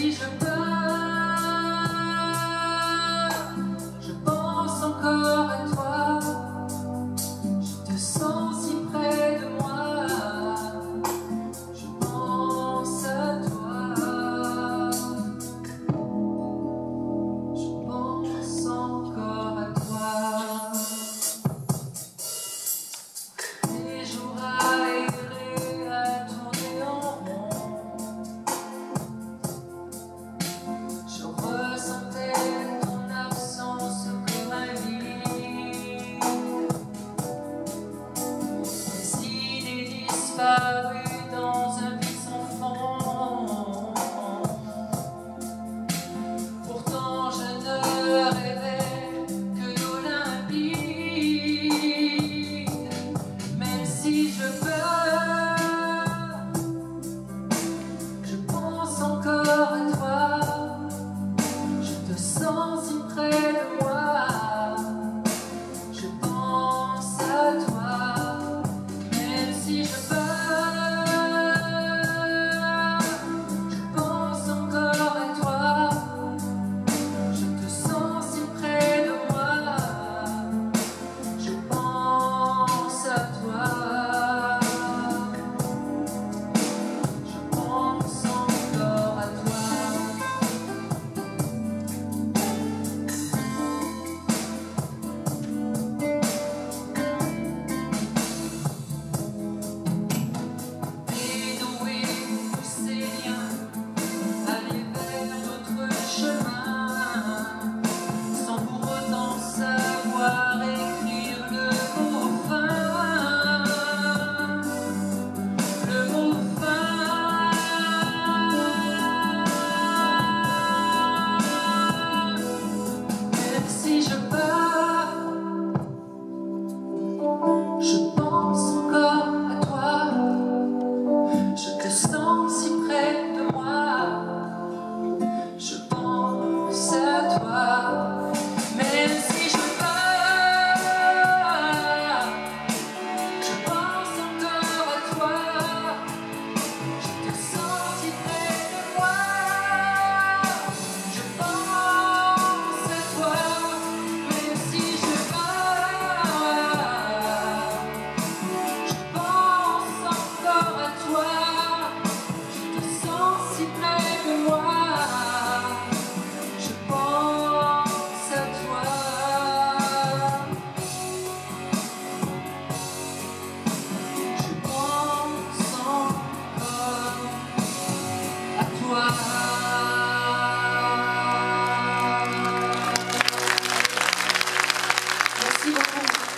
si disparues Merci beaucoup.